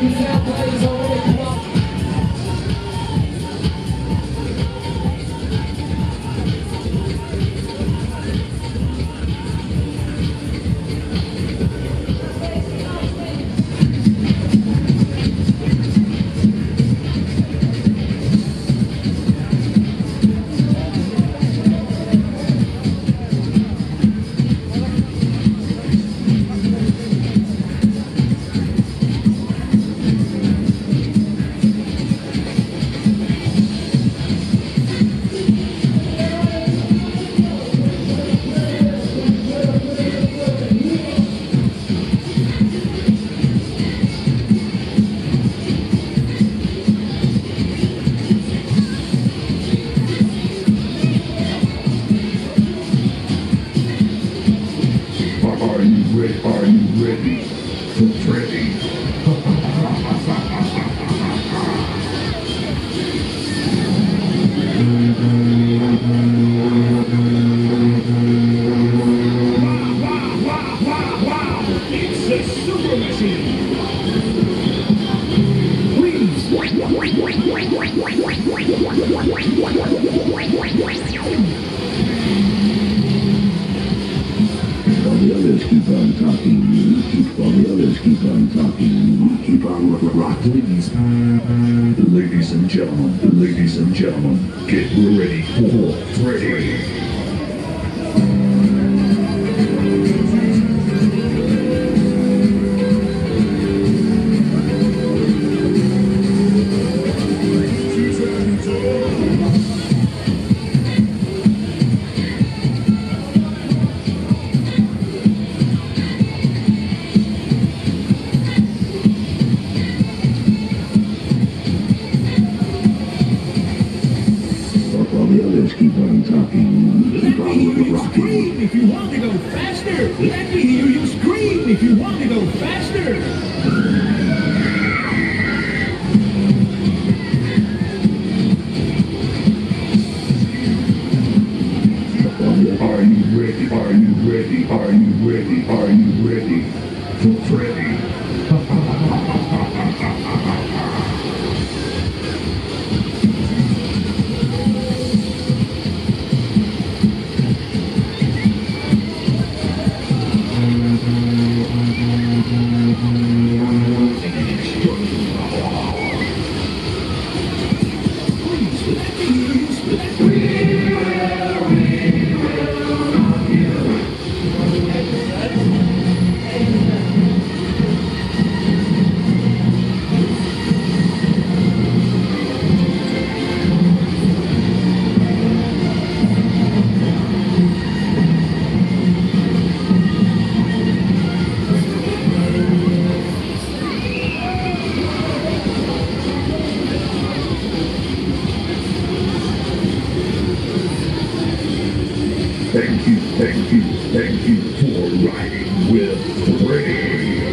Are ready? Are you ready? For Freddy? It's super! Please! Others keep on talking, you keep while the others keep on talking, you keep on rock, rock. Ladies, ladies and gentlemen, ladies and gentlemen, get ready for Freddy. Let me hear you scream if you want to go faster! Let me hear you scream if you want to go faster! Are you ready? Are you ready? Are you ready? Are you Thank you, thank you, thank you for riding with Freddy.